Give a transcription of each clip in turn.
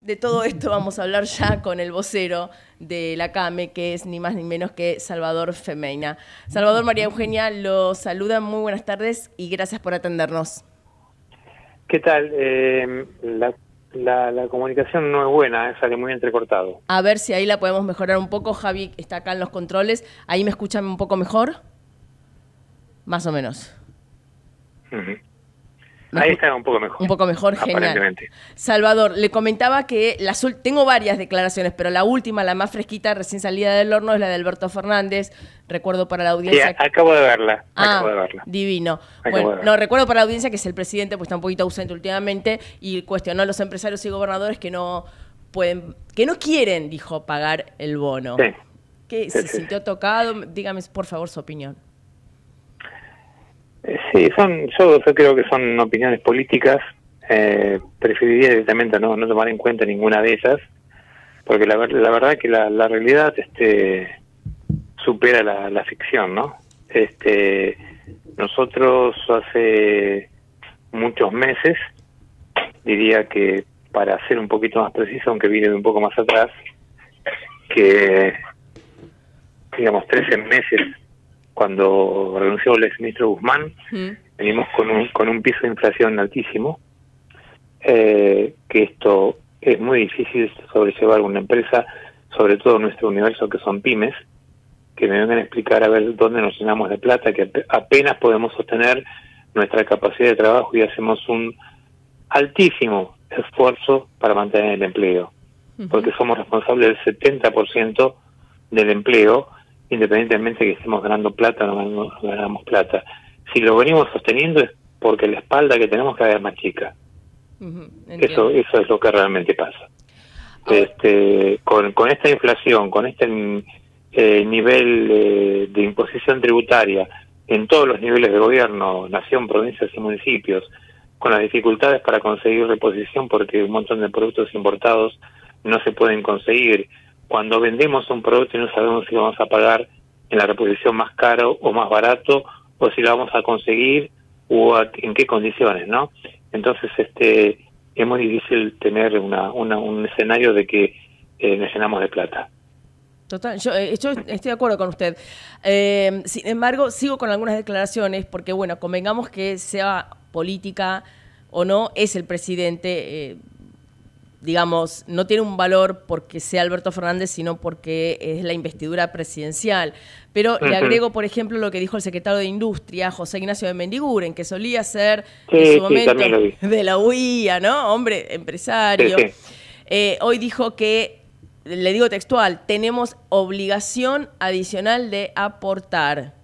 De todo esto vamos a hablar ya con el vocero de la CAME, que es ni más ni menos que Salvador Femeina. Salvador María Eugenia lo saluda, muy buenas tardes y gracias por atendernos. ¿Qué tal? Eh, la, la, comunicación no es buena, eh, sale muy entrecortado. A ver si ahí la podemos mejorar un poco. Javi está acá en los controles. ¿Ahí me escuchan un poco mejor? Más o menos. Ahí está un poco mejor. Un poco mejor, genial. Salvador, le comentaba que las, tengo varias declaraciones, pero la última, la más fresquita, recién salida del horno, es la de Alberto Fernández. Recuerdo para la audiencia. Sí, acabo de verla. Ah, acabo de verla. Divino. bueno, no, recuerdo para la audiencia que es el presidente, pues está un poquito ausente últimamente, y cuestionó a los empresarios y gobernadores que no pueden, que no quieren, dijo, pagar el bono. Sí. ¿Qué, ¿Se sintió tocado? Dígame, por favor, su opinión. Sí, son, yo, creo que son opiniones políticas. Eh, preferiría directamente no, no tomar en cuenta ninguna de ellas, porque la, la verdad que la, la realidad este, supera la, la ficción, ¿no? Este, nosotros hace muchos meses, diría que para ser un poquito más preciso, aunque viene de un poco más atrás, que digamos 13 meses cuando renunció el exministro Guzmán, venimos con un, con un piso de inflación altísimo, eh, que esto es muy difícil sobrellevar una empresa, sobre todo nuestro universo que son pymes, que me vengan a explicar a ver dónde nos llenamos de plata, que apenas podemos sostener nuestra capacidad de trabajo y hacemos un altísimo esfuerzo para mantener el empleo, porque somos responsables del 70% del empleo independientemente de que estemos ganando plata o no ganamos plata. Si lo venimos sosteniendo es porque la espalda que tenemos cada vez más chica. eso, eso es lo que realmente pasa. Este, con, con esta inflación, con este eh, nivel eh, de imposición tributaria en todos los niveles de gobierno, nación, provincias y municipios, con las dificultades para conseguir reposición porque un montón de productos importados no se pueden conseguir, cuando vendemos un producto y no sabemos si lo vamos a pagar en la reposición más caro o más barato o si lo vamos a conseguir o en qué condiciones, ¿no? Entonces, este es muy difícil tener una, un escenario de que eh, nos llenamos de plata. Total, yo, eh, estoy de acuerdo con usted. Eh, sin embargo, sigo con algunas declaraciones porque, bueno, convengamos que sea política o no, es el presidente digamos, no tiene un valor porque sea Alberto Fernández, sino porque es la investidura presidencial. Pero le agrego, por ejemplo, lo que dijo el secretario de Industria, José Ignacio de Mendiguren, que solía ser en su momento de la UIA, ¿no? Hombre, empresario. Eh, hoy dijo que, le digo textual, tenemos obligación adicional de aportar.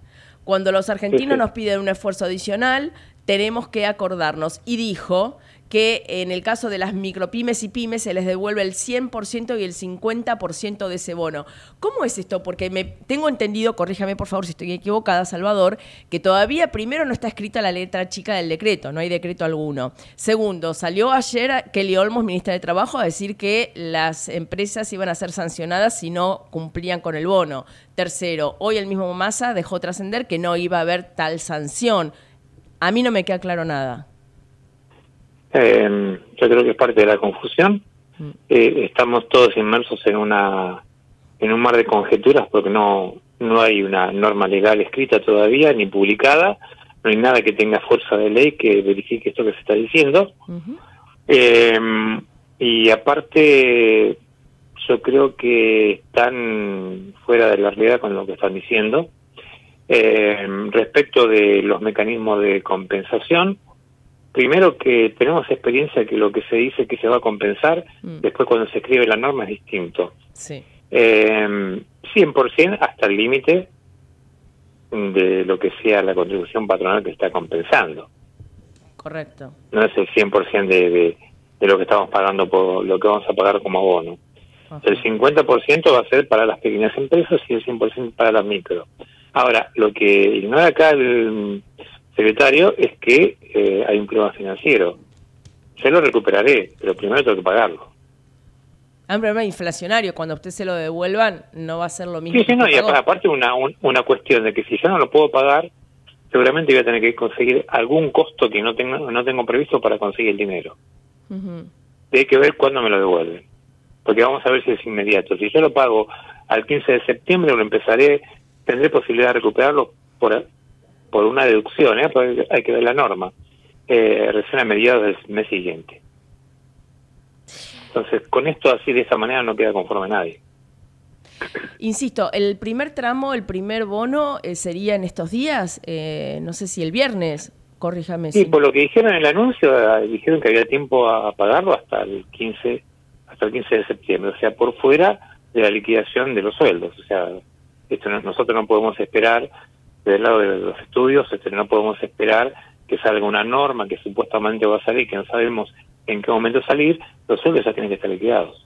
Cuando los argentinos nos piden un esfuerzo adicional, tenemos que acordarnos. Y dijo que en el caso de las micropymes y pymes se les devuelve el 100% y el 50% de ese bono. ¿Cómo es esto? Porque me tengo entendido, corríjame por favor si estoy equivocada, Salvador, que todavía primero no está escrita la letra chica del decreto, no hay decreto alguno. Segundo, salió ayer Kelly Olmos, ministra de Trabajo, a decir que las empresas iban a ser sancionadas si no cumplían con el bono. Tercero, hoy el mismo Massa dejó trascender que no iba a haber tal sanción. A mí no me queda claro nada. Eh, yo creo que es parte de la confusión. Mm. Eh, estamos todos inmersos en una en un mar de conjeturas porque no no hay una norma legal escrita todavía ni publicada, no hay nada que tenga fuerza de ley que verifique esto que se está diciendo. eh, y aparte, yo creo que están fuera de la realidad con lo que están diciendo. Eh, respecto de los mecanismos de compensación, primero que tenemos experiencia que lo que se dice que se va a compensar, mm. después cuando se escribe la norma es distinto. Sí. Eh, 100% hasta el límite de lo que sea la contribución patronal que está compensando. Correcto. No es el 100% de, de, de lo que estamos pagando por lo que vamos a pagar como abono. El 50% va a ser para las pequeñas empresas y el 100% para las micro. Ahora, lo que ignora acá el secretario es que eh, hay un problema financiero. Yo lo recuperaré, pero primero tengo que pagarlo. Hay un problema inflacionario. Cuando usted se lo devuelvan, no va a ser lo mismo. Sí, sí, no, y aparte una, una cuestión de que si yo no lo puedo pagar, seguramente voy a tener que conseguir algún costo que no tengo, no tengo previsto para conseguir el dinero. y hay que ver cuándo me lo devuelven. Porque vamos a ver si es inmediato. Si yo lo pago al 15 de septiembre, lo empezaré, tendré posibilidad de recuperarlo por, por una deducción, ¿eh? Porque hay que ver la norma, eh, recién a mediados del mes siguiente. Entonces, con esto así, de esa manera, no queda conforme nadie. Insisto, el primer tramo, el primer bono eh, sería en estos días, eh, no sé si el viernes, corríjame. Sí, por lo que dijeron en el anuncio, eh, dijeron que había tiempo a, pagarlo hasta el 15 hasta el 15 de septiembre, o sea, por fuera de la liquidación de los sueldos. O sea, esto nosotros no podemos esperar, desde el lado de los estudios, este, no podemos esperar que salga una norma que supuestamente va a salir, que no sabemos en qué momento salir, los sueldos ya tienen que estar liquidados.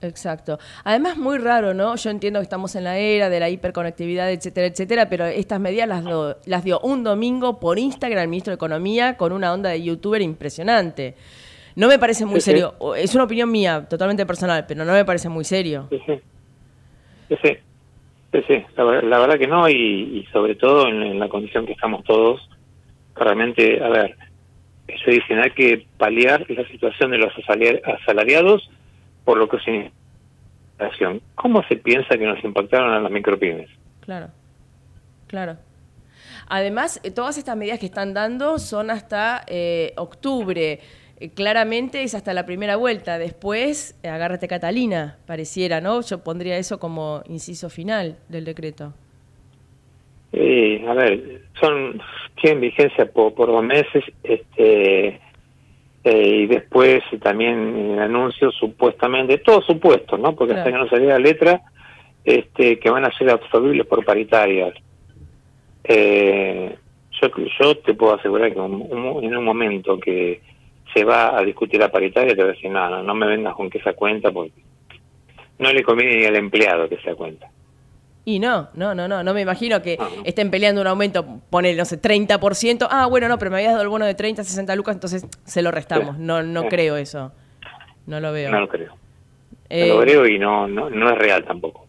Exacto. Además, muy raro, ¿no? Yo entiendo que estamos en la era de la hiperconectividad, etcétera, etcétera, pero estas medidas las, las dio un domingo por Instagram el ministro de Economía con una onda de youtuber impresionante. No me parece muy serio. Es una opinión mía, totalmente personal, pero no me parece muy serio. Sí, sí. sí, sí. La, verdad que no, y, sobre todo en, la condición que estamos todos, realmente, a ver, se dicen, hay que paliar la situación de los asalariados por lo que significa ¿Cómo se piensa que nos impactaron a las micropymes? Claro, claro. Además, eh, todas estas medidas que están dando son hasta eh, octubre. Eh, claramente es hasta la primera vuelta. Después, agárrate Catalina, pareciera, ¿no? Yo pondría eso como inciso final del decreto. a ver, son tienen vigencia por, por dos meses. Este, eh, y después también el anuncio supuestamente, todo supuesto, ¿no? Porque hasta que no salía la letra, este, que van a ser absorbibles por paritarias. Eh, yo, yo te puedo asegurar que en un momento que se va a discutir la paritaria, te voy a decir, no, no, no me vengas con que esa cuenta porque no le conviene ni al empleado que esa cuenta. Y no, no, no, no, no me imagino que estén peleando un aumento, pone, no sé, 30%. Ah, bueno, no, pero me habías dado el bono de 30, 60 lucas, entonces se lo restamos. No no creo eso. No lo veo. No lo creo. no lo creo y no, no, no es real tampoco.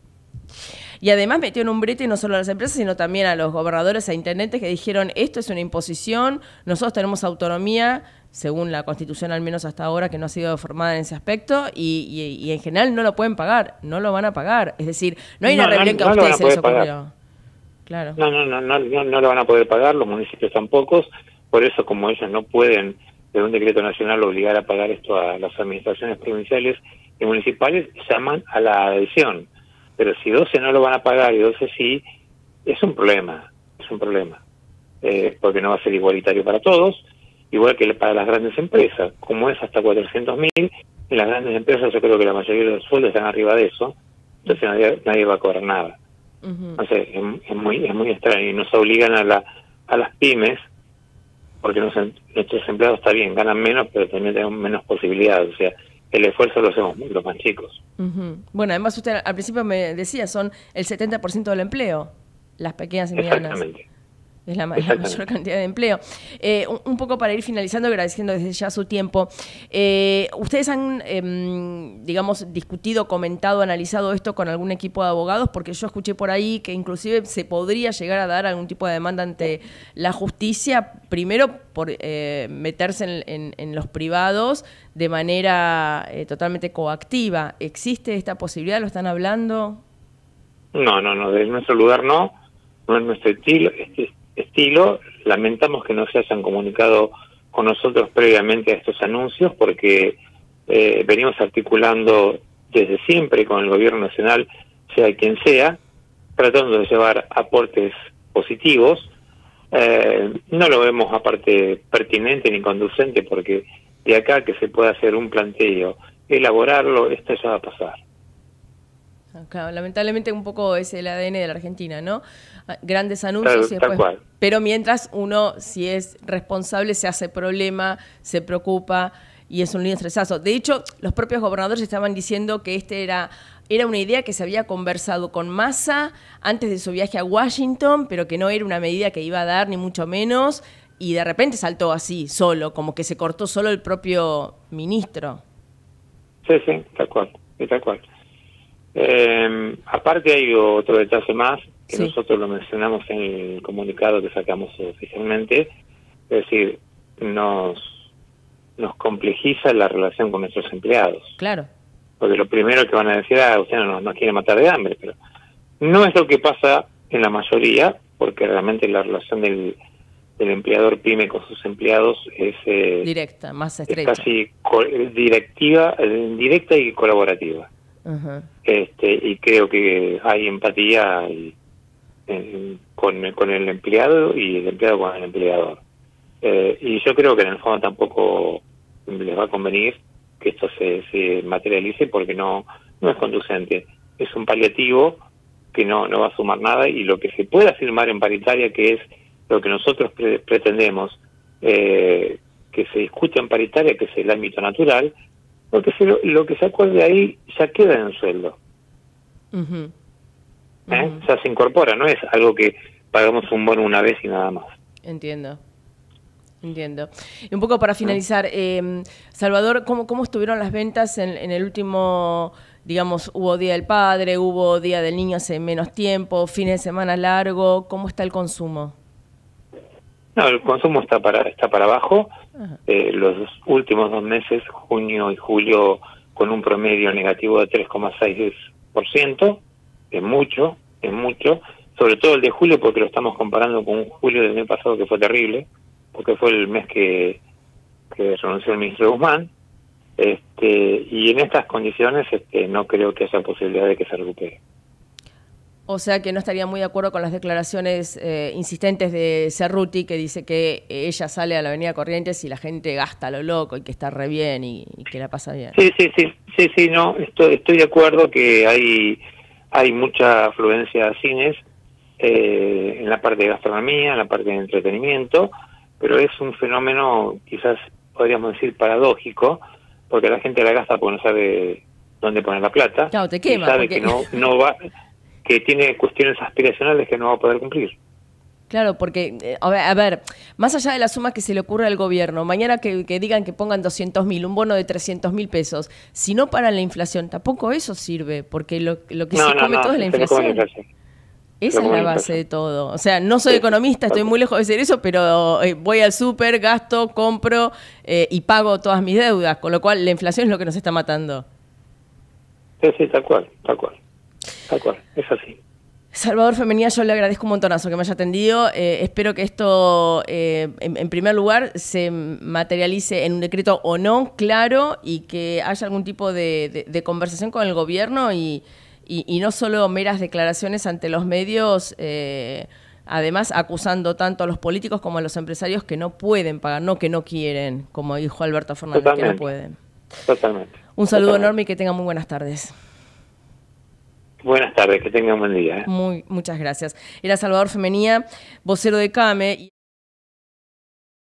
Y además metió en un brete no solo a las empresas, sino también a los gobernadores e intendentes que dijeron, esto es una imposición, nosotros tenemos autonomía, según la Constitución al menos hasta ahora, que no ha sido formada en ese aspecto, y, en general no lo pueden pagar, no lo van a pagar. Es decir, no hay una rebelión que a ustedes se les ocurrió. Claro. No, no, no, no, no, lo van a poder pagar, los municipios tampoco, por eso como ellos no pueden de un decreto nacional obligar a pagar esto a las administraciones provinciales y municipales, llaman a la adhesión. Pero si 12 no lo van a pagar y 12 sí, es un problema, es un problema. Eh, porque no va a ser igualitario para todos, igual que para las grandes empresas, como es hasta 400 mil, en las grandes empresas yo creo que la mayoría de los sueldos están arriba de eso, entonces nadie, va a cobrar nada. Entonces es, muy es muy extraño y nos obligan a la a las pymes porque nuestros empleados está bien, ganan menos, pero también tenemos menos posibilidades. O sea, el esfuerzo lo hacemos los más chicos. Bueno, además usted al principio me decía, son el 70% del empleo, las pequeñas y medianas. Exactamente. Es la, mayor cantidad de empleo. Eh, un, poco para ir finalizando, agradeciendo desde ya su tiempo. Eh, ¿Ustedes han, em, digamos, discutido, comentado, analizado esto con algún equipo de abogados? Porque yo escuché por ahí que inclusive se podría llegar a dar algún tipo de demanda ante la justicia, primero por eh, meterse en, los privados de manera totalmente coactiva. ¿Existe esta posibilidad? ¿Lo están hablando? No, no, no, de nuestro lugar no, no es nuestro estilo. Este, estilo. Lamentamos que no se hayan comunicado con nosotros previamente a estos anuncios porque eh, venimos articulando desde siempre con el gobierno nacional, sea quien sea, tratando de llevar aportes positivos. Eh, no lo vemos aparte pertinente ni conducente porque de acá que se pueda hacer un planteo, elaborarlo, esto ya va a pasar. Lamentablemente un poco es el ADN de la Argentina, ¿no? grandes anuncios y después, pero mientras uno si es responsable se hace problema, se preocupa y es un lindo estresazo. De hecho, los propios gobernadores estaban diciendo que este era era una idea que se había conversado con Massa antes de su viaje a Washington, pero que no era una medida que iba a dar ni mucho menos y de repente saltó así, solo, como que se cortó solo el propio ministro. Sí, sí, tal cual, tal cual. Eh, aparte hay otro detalle más, que nosotros lo mencionamos en el comunicado que sacamos oficialmente, es decir, nos nos complejiza la relación con nuestros empleados. Claro. Porque lo primero que van a decir, ah, usted no nos quiere matar de hambre, pero no es lo que pasa en la mayoría, porque realmente la relación del, del empleador pyme con sus empleados es eh, directa, más estrecha. casi directiva, eh, directa y colaborativa. Este Y creo que hay empatía con, con el empleado y el empleado con el empleador. Eh, y yo creo que en el fondo tampoco les va a convenir que esto se, se materialice porque no, no es conducente. Es un paliativo que no, no va a sumar nada y lo que se puede afirmar en paritaria, que es lo que nosotros pretendemos eh, que se discute en paritaria, que es el ámbito natural, porque lo, que se acuerde ahí ya queda en sueldo. ¿Eh? Ya se incorpora, no es algo que pagamos un bono una vez y nada más. Entiendo. Entiendo. Y un poco para finalizar, eh, Salvador, ¿cómo, ¿cómo estuvieron las ventas en, en el último digamos, hubo Día del Padre, hubo Día del Niño hace menos tiempo, fines de semana largo, ¿cómo está el consumo? No, el consumo está para está para abajo. Eh, los últimos dos meses, junio y julio, con un promedio negativo de 3,6%, es mucho, es mucho. Sobre todo el de julio, porque lo estamos comparando con un julio del año pasado que fue terrible, porque fue el mes que, que renunció el ministro Guzmán. Este, y en estas condiciones este, no creo que haya posibilidad de que se recupere. O sea que no estaría muy de acuerdo con las declaraciones eh, insistentes de Cerruti, que dice que ella sale a la Avenida Corrientes y la gente gasta lo loco y que está re bien y, que la pasa bien. Sí, sí, sí, sí, sí, no, estoy, estoy de acuerdo que hay, hay mucha afluencia a cines eh, en la parte de gastronomía, en la parte de entretenimiento, pero es un fenómeno quizás podríamos decir paradójico, porque la gente la gasta porque no sabe dónde poner la plata. Claro, te quema. Y sabe que no, no va que tiene cuestiones aspiracionales que no va a poder cumplir. Claro, porque, eh, a ver, más allá de la suma que se le ocurre al gobierno, mañana que, digan que pongan 200 mil, un bono de 300 mil pesos, si no paran la inflación, tampoco eso sirve, porque lo, lo que se come todo es la inflación. Esa es la base de todo. O sea, no soy economista, estoy muy lejos de ser eso, pero eh, voy al súper, gasto, compro eh, y pago todas mis deudas, con lo cual la inflación es lo que nos está matando. Sí, sí, tal cual, tal cual. Tal cual, es así. Salvador Femenía, yo le agradezco un montonazo que me haya atendido. Eh, espero que esto, eh, en, primer lugar, se materialice en un decreto o no, claro, y que haya algún tipo de, conversación con el gobierno y, no solo meras declaraciones ante los medios, eh, además acusando tanto a los políticos como a los empresarios que no pueden pagar, no que no quieren, como dijo Alberto Fernández, que no pueden. Totalmente. Un saludo enorme y que tengan muy buenas tardes. Buenas tardes, que tengan buen día. ¿eh? Muy, muchas gracias. Era Salvador Femenía, vocero de CAME.